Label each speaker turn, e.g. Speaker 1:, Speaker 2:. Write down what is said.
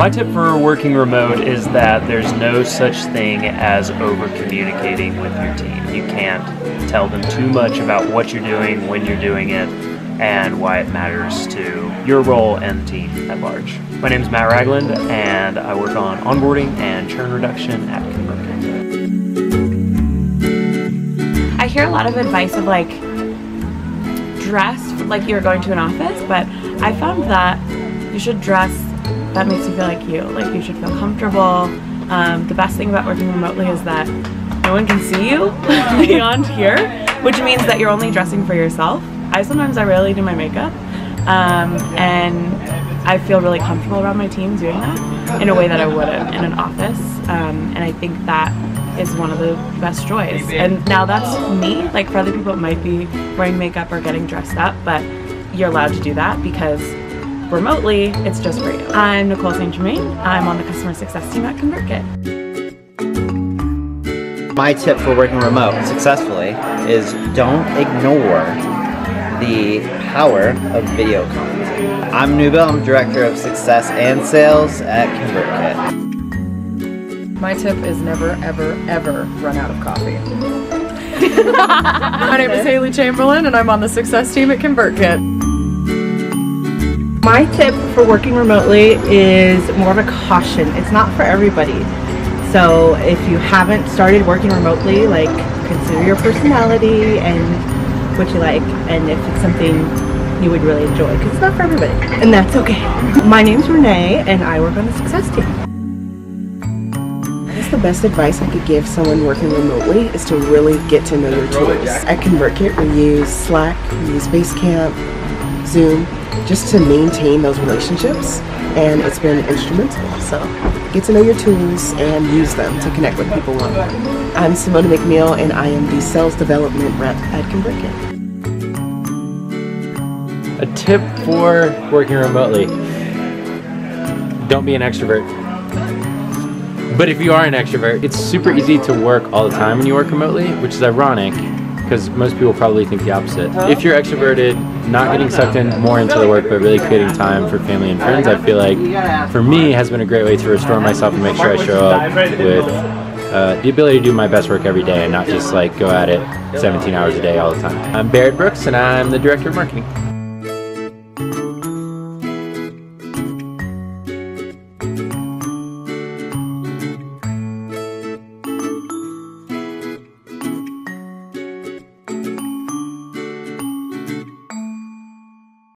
Speaker 1: My tip for working remote is that there's no such thing as over communicating with your team. You can't tell them too much about what you're doing, when you're doing it, and why it matters to your role and the team at large. My name is Matt Ragland, and I work on onboarding and churn reduction at ConvertKit.
Speaker 2: I hear a lot of advice of like dress like you're going to an office, but I found that you should dress that makes you feel like you. Like you should feel comfortable. Um, the best thing about working remotely is that no one can see you beyond here, which means that you're only dressing for yourself. I sometimes I rarely do my makeup, um, and I feel really comfortable around my team doing that in a way that I wouldn't in an office. Um, and I think that is one of the best joys. And now that's me. Like for other people, it might be wearing makeup or getting dressed up, but you're allowed to do that because remotely, it's just for you. I'm Nicole St. Germain. I'm on the customer success team at ConvertKit.
Speaker 3: My tip for working remote successfully is don't ignore the power of video conferencing. I'm Newbill, I'm Director of Success and Sales at ConvertKit.
Speaker 4: My tip is never, ever, ever run out of coffee. My name is Haley Chamberlain and I'm on the success team at ConvertKit.
Speaker 5: My tip for working remotely is more of a caution. It's not for everybody. So if you haven't started working remotely, like consider your personality and what you like and if it's something you would really enjoy because it's not for everybody and that's okay. My name's Renee and I work on the success team.
Speaker 6: The best advice I could give someone working remotely is to really get to know your tools. At ConvertKit we use Slack, we use Basecamp, Zoom, just to maintain those relationships and it's been instrumental. So get to know your tools and use them to connect with people one on one. I'm Semonna McNeil and I am the sales development rep at ConvertKit.
Speaker 7: A tip for working remotely don't be an extrovert. But if you are an extrovert, it's super easy to work all the time when you work remotely, which is ironic because most people probably think the opposite. If you're extroverted, not getting sucked in more into the work, but really creating time for family and friends, I feel like for me has been a great way to restore myself and make sure I show up with uh, the ability to do my best work every day and not just like go at it 17 hours a day all the time. I'm Barrett Brooks and I'm the Director of Marketing.